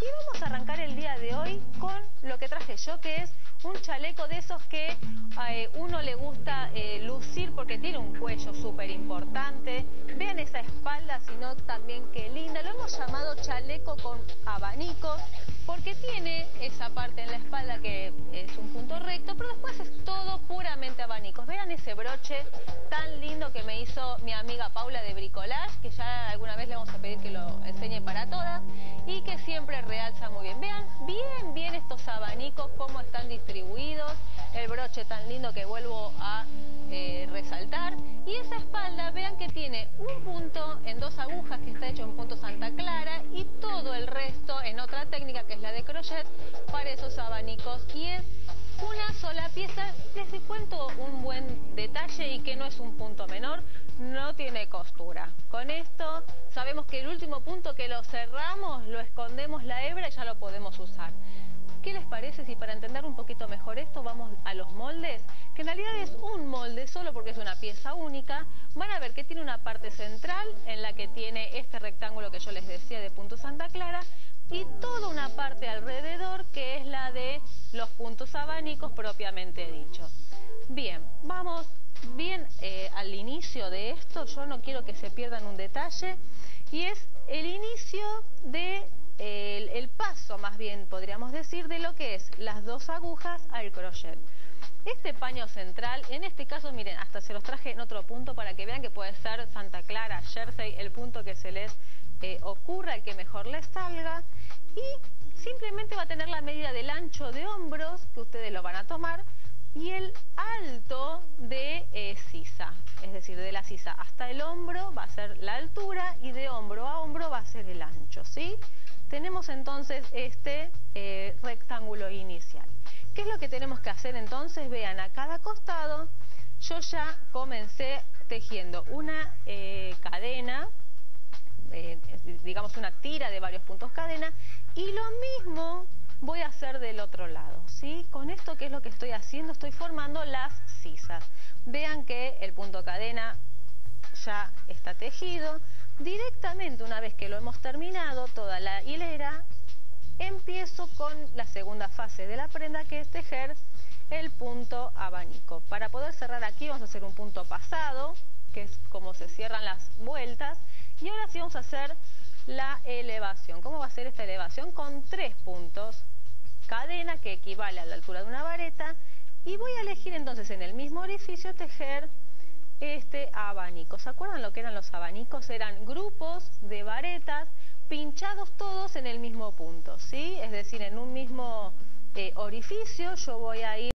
Y vamos a arrancar el día de hoy con lo que traje yo, que es un chaleco de esos que eh, uno le gusta eh, lucir porque tiene un cuello súper importante. Vean esa espalda, sino también qué linda. Lo hemos llamado chaleco con abanicos porque tiene esa parte en la espalda que es un punto recto, pero después es todo puramente abanicos. Vean ese broche tan lindo que me hizo mi amiga Paula de Bricolage, que ya alguna vez le vamos a pedir que lo enseñe para todas y que siempre realza muy bien. Vean bien, bien estos abanicos, cómo están distribuidos, el broche tan lindo que vuelvo a eh, resaltar. Y esa espalda, vean que tiene un punto en dos agujas que está hecho en punto Santa Clara y todo el resto en otra técnica que es la de crochet para esos abanicos. Y es una sola pieza, les cuento un buen detalle y que no es un punto menor, no tiene costura. Con esto sabemos que el último punto que lo cerramos, lo escondemos la hebra y ya lo podemos usar. ¿Qué les parece si para entender un poquito mejor esto vamos a los moldes? Que en realidad es un molde solo porque es una pieza única. Van a ver que tiene una parte central en la que tiene este rectángulo que yo les decía de punto Santa Clara y toda una parte alrededor que es la de los puntos abanicos propiamente dicho. Bien, vamos bien eh, al inicio de esto, yo no quiero que se pierdan un detalle, y es el inicio de el, paso, más bien podríamos decir, de lo que es las dos agujas al crochet. Este paño central, en este caso, miren, hasta se los traje en otro punto para que vean que puede ser Santa Clara, Jersey, el punto que se les eh, ocurra, el que mejor les salga. Y simplemente va a tener la medida del ancho de hombros, que ustedes lo van a tomar, y el alto de eh, sisa, es decir, de la sisa hasta el hombro va a ser la altura y de hombro a hombro va a ser el ancho, ¿sí? Tenemos entonces este eh, rectángulo inicial. ¿Qué es lo que tenemos que hacer entonces? Vean, a cada costado yo ya comencé tejiendo una eh, cadena, digamos una tira de varios puntos cadena, y lo mismo voy a hacer del otro lado, ¿sí? Con esto, ¿qué es lo que estoy haciendo? Estoy formando las sisas. Vean que el punto cadena ya está tejido. Directamente, una vez que lo hemos terminado, toda la hilera, empiezo con la segunda fase de la prenda, que es tejer el punto abanico. Para poder cerrar aquí vamos a hacer un punto pasado, que es como se cierran las vueltas. Y ahora sí vamos a hacer la elevación. ¿Cómo va a ser esta elevación? Con tres puntos cadena que equivale a la altura de una vareta y voy a elegir entonces en el mismo orificio tejer este abanico. ¿Se acuerdan lo que eran los abanicos? Eran grupos de varetas pinchados todos en el mismo punto, ¿sí? Es decir, en un mismo eh, orificio yo voy a ir